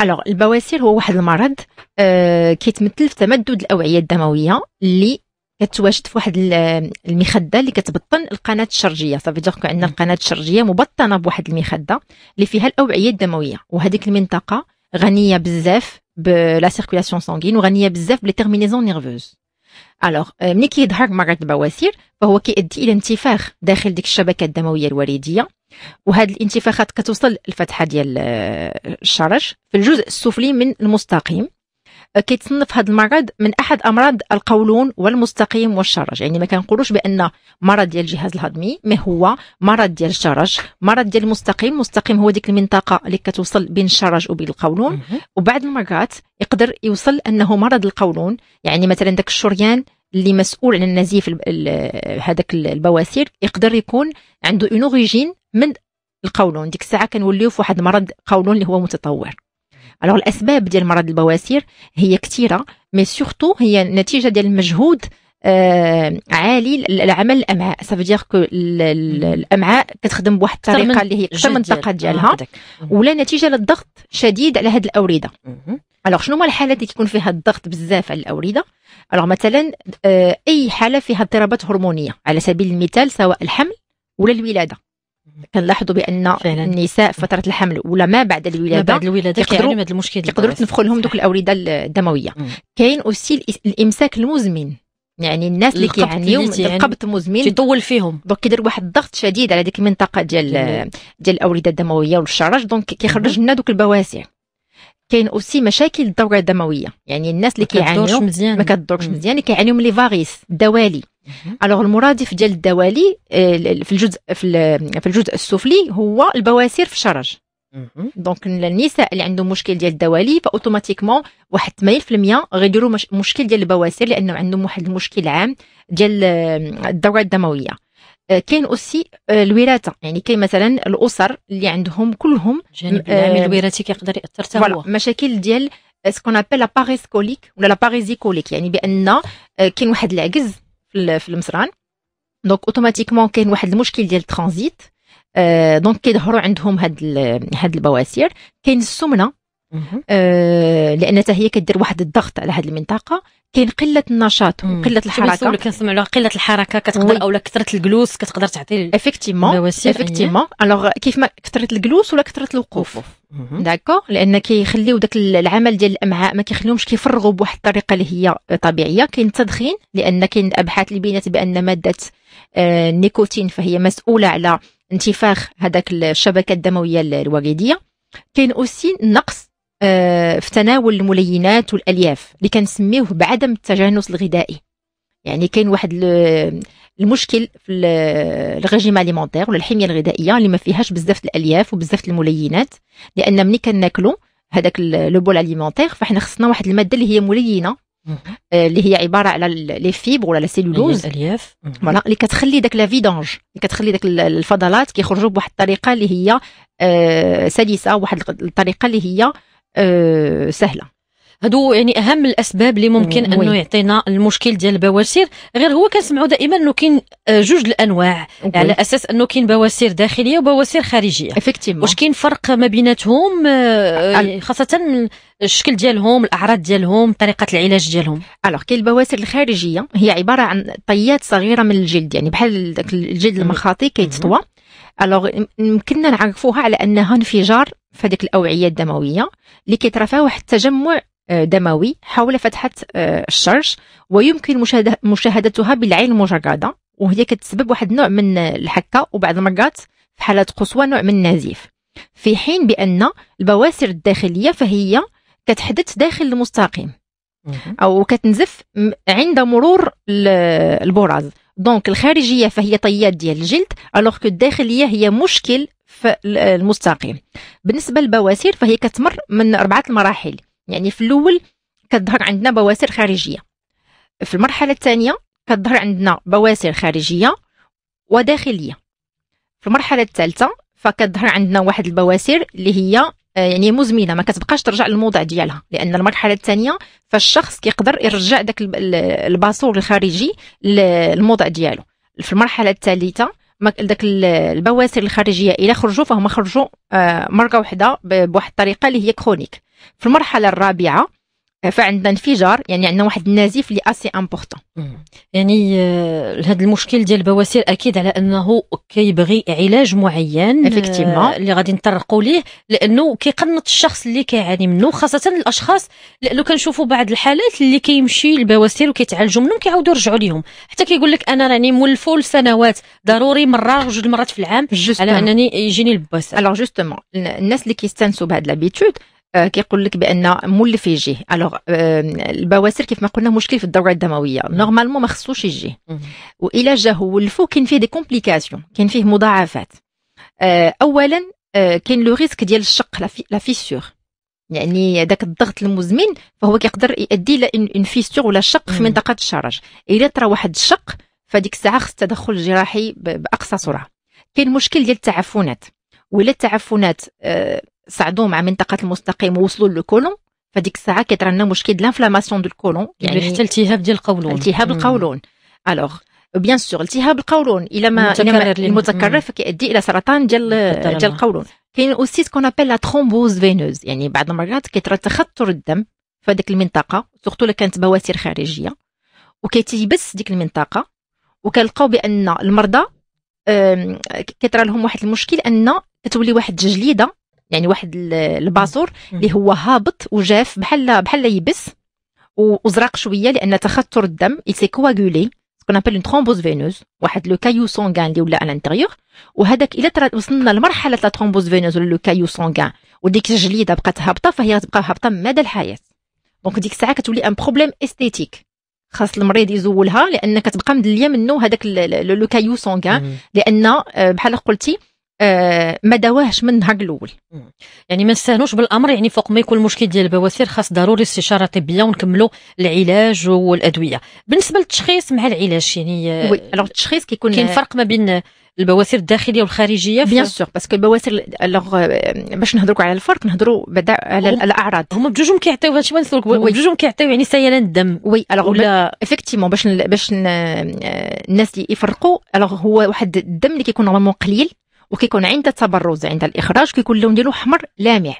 alors البواسير هو واحد المرض آه كيتمثل في تمدد الأوعية الدموية اللي كتواجد في واحد المخدة اللي كتبطن القناة الشرجية. صافي donc عندنا القناة الشرجية مبطنة بواحد المخدة اللي فيها الأوعية الدموية. وهذيك المنطقة غنية بزاف ب la circulation sanguine وغنية بزاف ب les terminaisons nerveuses alors ملي كيظهر مرض البواسير فهو كيؤدي إلى انتفاخ داخل ديك الشبكة الدموية الوريديه وهذه الانتفاخات كتوصل الفتحه ديال الشرج في الجزء السفلي من المستقيم. كيتصنف هذا المرض من أحد أمراض القولون والمستقيم والشرج. يعني ما كنقولوش بأن مرض ديال الجهاز الهضمي ما هو مرض ديال الشرج. مرض ديال المستقيم المستقيم هو ديك المنطقة اللي كتوصل بين الشرج وبين القولون. وبعض المرات يقدر يوصل أنه مرض القولون. يعني مثلا داك الشريان اللي مسؤول عن النزيف هذاك البواسير يقدر يكون عنده اون من القولون. ديك الساعة كنوليو في واحد مرض قولون اللي هو متطور. alors الاسباب ديال مرض البواسير هي كثيرة mais surtout هي نتيجة ديال المجهود آه عالي لعمل الأمعاء. ça veut dire que الأمعاء كتخدم بواحد الطريقة اللي هي أكثر من الطاقه ديالها ولا نتيجة للضغط شديد على هذه الاورده alors شنو هما الحالات اللي تكون فيها الضغط بزاف على الاورده alors مثلا آه أي حالة فيها اضطرابات هرمونية على سبيل المثال سواء الحمل ولا الولادة. كنلاحظوا بأن فعلا. النساء فترة الحمل ولا ما بعد الولادة ما بعد الولادة كيعانيو هذا المشكل يقدروا تنفخوا لهم دوك الاورده الدموية. كاين aussi الإمساك المزمن. يعني الناس اللي كيعانيو من القبض مزمن تيطول فيهم. donc كيدير واحد الضغط شديد على ديك المنطقة ديال ديال الاورده الدموية والشرج. donc كيخرج لنا دوك البواسير كاين aussi مشاكل الدورة الدموية. يعني الناس اللي كيعانيو ما كتدورش مزيان. اللي كيعانيو من les varices الدوالي. alors المرادف ديال الدوالي في الجزء في الجزء السفلي هو البواسير في الشرج. donc النساء اللي عندهم مشكل ديال الدوالي ف automatiquement واحد 80% غيديروا مشكل ديال البواسير لأنه عندهم واحد المشكل عام ديال الدورة الدموية. كاين aussi الوراثة. يعني كاين مثلا الأسر اللي عندهم كلهم الجانب العامل الوراثي كيقدر يأثر حتى هو. مشاكل ديال ce qu'on appelle la parésie colique ولا la parésie colique يعني بأن كاين واحد العجز في المصران donc automatiquement كاين واحد المشكل ديال ال transit. donc كيظهروا عندهم هاد هاد البواسير. كاين السمنة. آه لأن حتى هي كدير واحد الضغط على هذه المنطقة. كاين قلة النشاط وقله الحركة. كنسمع على قلة الحركة كتقدر اولا كثرة الجلوس كتقدر تعطي effectivement effectivement alors كيف ما كثرة الجلوس ولا كثرة الوقوف. داكور لأن كيخليو داك العمل ديال الأمعاء ما كيخليهمش كيفرغوا بواحد الطريقة اللي هي طبيعية. كاين التدخين لأن كاين أبحاث اللي بينت بأن مادة آه النيكوتين فهي مسؤولة على انتفاخ هذاك الشبكة الدموية الوريديه كاين أوسي نقص في تناول الملينات والألياف اللي كنسميوه بعدم التجانس الغذائي. يعني كاين واحد المشكل في ال régime alimentaire ولا الحمية الغذائية اللي ما فيهاش بزاف الألياف وبزاف الملينات لأن ملي كناكلوا هذاك le bol alimentaire فإحنا خصنا واحد المادة اللي هي ملينة اللي هي عبارة على les fibres ولا la cellulose. الألياف. voilà اللي كتخلي داك la vidange اللي كتخلي داك الفضلات كيخرجوا بواحد الطريقة اللي هي سلسة واحد الطريقة اللي هي سهلة. هادو يعني أهم الأسباب اللي ممكن أنه يعطينا المشكل ديال البواسير. غير هو كنسمعوا دائما أنه كاين جوج الأنواع. oui. على أساس أنه كاين بواسير داخلية وبواسير خارجية. واش كاين فرق ما بيناتهم؟ خاصة الشكل ديالهم الأعراض ديالهم طريقة العلاج ديالهم. alors كاين البواسير الخارجية هي عبارة عن طيات صغيرة من الجلد يعني بحال داك الجلد المخاطي كيتطوى. alors يمكننا نعرفوها على أنها انفجار في هذيك الأوعية الدموية اللي كيترفع واحد التجمع دموي حول فتحة الشرج ويمكن مشاهدتها بالعين المجردة. وهي كتسبب واحد النوع من الحكة وبعض المرات في حالات قصوى نوع من النزيف. في حين بأن البواسر الداخلية فهي كتحدث داخل المستقيم. أو كتنزف عند مرور البراز. donc الخارجية فهي طيات ديال الجلد alors que الداخلية هي مشكل في المستقيم. بالنسبة للبواسير فهي كتمر من أربعة المراحل. يعني في الأول كتظهر عندنا بواسير خارجية. في المرحلة الثانية كتظهر عندنا بواسير خارجية وداخلية. في المرحلة الثالثة فكتظهر عندنا واحد البواسير اللي هي يعني مزمنة ما كتبقاش ترجع للموضع ديالها. لأن المرحلة الثانية فالشخص كيقدر يرجع داك الباسور الخارجي للموضع ديالو. في المرحلة الثالثة داك البواسير الخارجيه إلى خرجوا فهم خرجوا مره واحدة بواحد الطريقة اللي هي chronique. في المرحلة الرابعة فعندنا انفجار يعني عندنا واحد النزيف اللي assez important يعني آه، هذا المشكل ديال البواسير أكيد على انه كيبغي علاج معين آه اللي غادي نطرقوا ليه لأنه كيقنط الشخص اللي كيعاني منه خاصة الأشخاص لأنه كنشوفوا بعض الحالات اللي كيمشي البواسير وكيتعالجوا منهم كيعاودوا يرجعوا ليهم. حتى كيقول لك أنا راني مولفو لسنوات ضروري مرة جوج المرات في العام على أنني يجيني البواسير. alors justement الناس اللي كيستانسوا بهذه l'habitude آه، كيقول لك بأن مولف يجيه alors البواسير كيف ما قلنا مشكل في الدورة الدموية. normalement ما خصوش يجيه والا جا ولفو كاين فيه des complications كاين فيه مضاعفات. آه، اولا آه، كاين le risque ديال الشق la fissure يعني داك الضغط المزمن فهو كيقدر يؤدي إلى une fissure ولا شق في منطقة الشرج. الا طرا واحد الشق فديك الساعة خص تدخل جراحي بأقصى سرعة. كاين مشكل ديال التعفنات. ولا التعفنات صعدوا مع منطقة المستقيم ووصلوا للكولون فديك الساعة كيطرى لنا مشكل l'inflammation du côlon يعني حتى التهاب ديال القولون. التهاب القولون. alors bien sûr التهاب القولون إلى ما المتكرر فكيؤدي إلى سرطان ديال ديال القولون. كاين aussi ce qu'on appelle la thrombose veineuse يعني بعض المرات كيطرى تخثر الدم في هذيك المنطقة surtout كانت بواسير خارجية. وكيتيبس ديك المنطقة. وكنلقاو بأن المرضى كيطرى لهم واحد المشكل أن كتولي واحد الجليده يعني واحد الباسور اللي هو هابط وجاف بحال بحال يبس وزرق شوية لأن تخثر الدم. c'est coagulé ce qu'on appelle une thrombose veineuse واحد le caillot sanguin اللي ولا à l'intérieur وهذاك إلا وصلنا لمرحلة la thrombose veineuse ولا le caillot sanguin وديك الجليدة بقات هابطة فهي غتبقى هابطة مدى الحياة. donc ديك الساعة كتولي un problème esthétique خاص المريض يزولها لأن كتبقى مدلية منه هذاك le caillot sanguin لأن آه، بحال قلتي آه، ما دواهش من النهار الأول يعني ما نستهنوش بالأمر يعني فوق ما يكون المشكل ديال البواسير خاص ضروري استشارة طبية ونكملوا العلاج والأدوية. بالنسبة للتشخيص مع العلاج يعني oui alors التشخيص كيكون كاين فرق ما بين البواسير الداخلية والخارجية bien sûr parce que البواسير alors باش نهضروا على الفرق نهضروا بعدا على الأعراض. هما بجوجهم كيعطيو هادشي نسولك بجوجهم كيعطيو يعني سيلان الدم. oui alors ولا effectivement باش باش الناس يفرقوا alors هو واحد الدم اللي كيكون normalement قليل وكيكون عند التبرز عند الإخراج كيكون اللون ديالو أحمر لامع.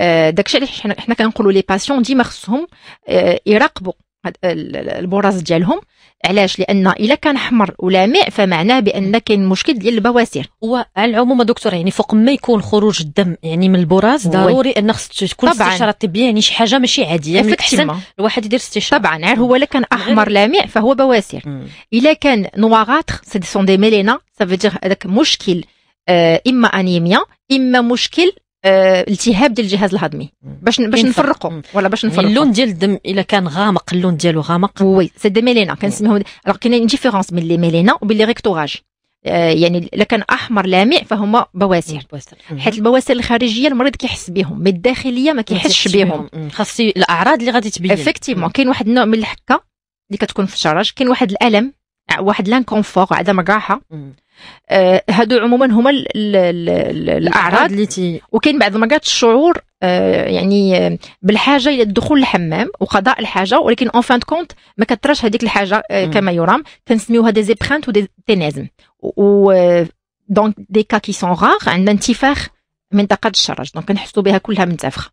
آه داكشي علاش حنا كنقولوا les patients ديما خصهم آه يراقبوا. البراز ديالهم. علاش؟ لأن إلا كان أحمر ولامع فمعناه بأن كاين مشكل ديال البواسير. وعلى العموم دكتور يعني فوق ما يكون خروج الدم يعني من البراز ضروري أن خص تكون استشارة طبية يعني شي حاجة ماشي عادية من الأحسن الواحد يدير استشارة. طبعا. عارف هو إلا كان أحمر لامع فهو بواسير. إلا كان noirâtre ce sont des méléna ça veut هذاك مشكل آه إما أنيميا إما مشكل التهاب ديال الجهاز الهضمي. باش باش نفرقوا ولا باش نفرقوا اللون ديال الدم إلا كان غامق اللون ديالو غامق؟ oui c'est des méléna كنسميهم كاين différence بين les mélénas وبين les rectorragies آه، يعني إلا كان أحمر لامع فهما بواسير حيت البواسير الخارجية المريض كيحس بهم mais الداخلية ما كيحسش بهم. خاص الأعراض اللي غادي تبين. Effectivement كاين واحد النوع من الحكة اللي كتكون في الشرج. كاين واحد الألم واحد l'inconfort عدم الراحة. آه هادو عموما هما ال ال ال الأعراض اللي وكاين بعض المرات الشعور آه يعني آه بالحاجة إلى الدخول للحمام وقضاء الحاجة ولكن en fin de compte ما كتراش هذيك الحاجة آه كما يرام. كنسميوها des épreintes و des ténesmes و donc des cas qui sont rares عندنا انتفاخ منطقة الشرج. donc كنحسوا بها كلها منتفخه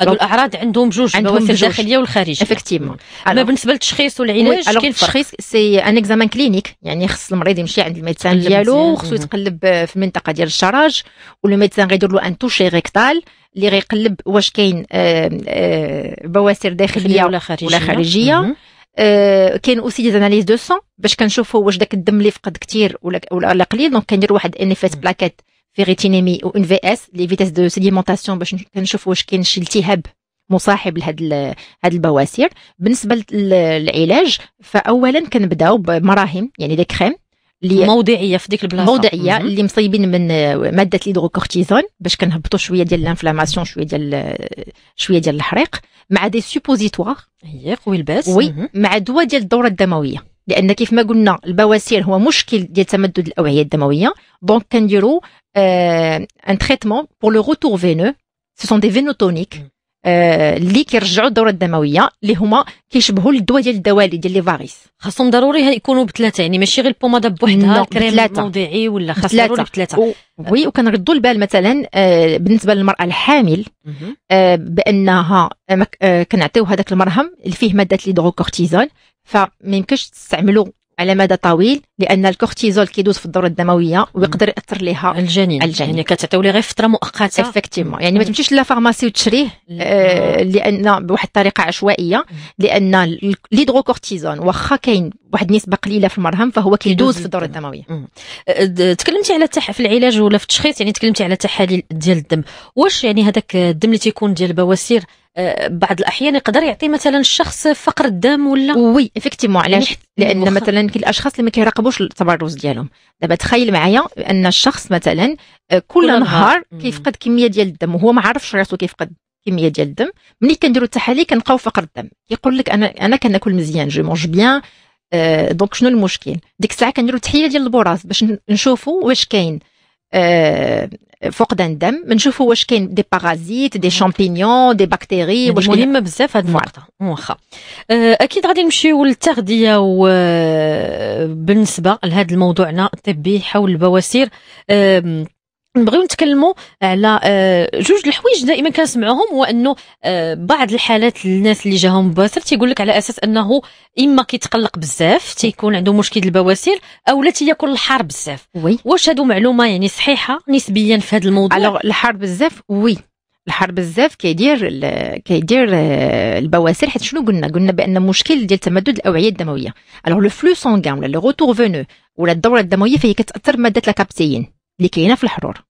هادو الأعراض عندهم جوج عندهم الداخليه والخارجية. Effectivement. أما بالنسبة للتشخيص والعلاج كاين التشخيص c'est un examen clinique يعني خص المريض يمشي عند ال médecin ديالو خصو يتقلب في المنطقة ديال الشرج وال médecin غيدير له un toucher rectal اللي غيقلب واش كاين آه، آه، بواسير داخلية ولا خارجية. ولا خارجية. آه كاين aussi des analyses de sang باش كنشوفوا واش داك الدم اللي فقد كثير ولا ولا قليل. donc كندير واحد NFS plaquettes ferritinémie و une VS les vitesses de sédimentation باش كنشوف واش كاين شي التهاب مصاحب لهاد هاد البواسير. بالنسبة للعلاج فاولا كنبداو بمراهم يعني des crèmes اللي موضعية في ديك البلاصة. موضعية اللي مصيبين من مادة الهيدروكورتيزون باش كنهبطوا شوية ديال ال inflammation شوية ديال شوية ديال الحريق مع des suppositoires هي قويلبات. Oui مع دواء ديال الدورة الدموية. لأن كيف ما قلنا البواسير هو مشكل ديال تمدد الأوعية الدموية. donc كنديروا un traitement pour le retour veineux ce sont des veinotoniques آه، اللي كيرجعوا الدوره الدمويه اللي هما كيشبهوا الدواء ديال الدوالي ديال les varices خاصهم ضروري يكونوا بثلاثة يعني ماشي غير ال pommade بوحدها الكريم الموضعي ولا خاص ضروري بثلاثة. Oui وكنردوا البال مثلا آه، بالنسبة للمرأة الحامل آه، بأنها كنعطيو هذاك المرهم اللي فيه مادة l'hydrocortisone فما يمكنش تستعملوا على مدى طويل لأن الكورتيزون كيدوز في الدورة الدموية ويقدر يأثر ليها الجنين. الجنين. يعني كتعطيو ليه غير فترة مؤقتة. Effectivement يعني ما تمشيش la pharmacie وتشريه آه لأن بواحد الطريقة عشوائية لأن l'hydrocortisone واخا كاين واحد النسبة قليلة في المرهم فهو كيدوز في الدورة الدموية. تكلمتي على التح... في العلاج ولا في التشخيص؟ يعني تكلمتي على التحاليل ديال الدم. واش يعني هذاك الدم اللي تيكون ديال البواسير أه، بعض الأحيان يقدر يعطي مثلا الشخص فقر الدم ولا؟ Oui effectivement علاش؟ لأن وخ... مثلا كاين الأشخاص اللي ما كيراقبوش التبرز ديالهم. دابا تخيل معايا ان الشخص مثلا أه، كل, نهار. كيفقد كمية ديال الدم وهو ما عارفش راسو كيفقد كمية ديال الدم. ملي كنديروا التحاليل كنلقاو فقر الدم. يقول لك أنا أنا كنأكل مزيان je mange bien آه donc شنو المشكل؟ ديك الساعة كنديروا تحليلة ديال البراز باش نشوفوا واش كاين آه فقدان الدم نشوفوا واش كاين des parasites des champignons des bactéries واش مهمة بزاف هذه النقطة. واخا. آه، أكيد غادي نمشيو للتغذية وبالنسبه لهذا الموضوعنا الطبي حول البواسير. نبغيو نتكلموا على آه، جوج الحوايج دائما كنسمعوهم هو أنه آه، بعض الحالات الناس اللي جاهم بواسير تيقول لك على أساس أنه إما كيتقلق بزاف تيكون عنده مشكل البواسير أو لا تياكل الحار بزاف. Oui. واش هادو معلومة يعني صحيحة نسبيا في هذا الموضوع؟ Alors الحار بزاف oui. الحر بزاف كيدير كيدير آه، البواسير حيت شنو قلنا؟ قلنا بأن مشكل ديال تمدد الأوعية الدموية. Alors le flux sanguin ولا le retour veineux ولا الدورة الدموية فهي كتأثر بمادة la capsaïcine اللي كاينة في الحرور.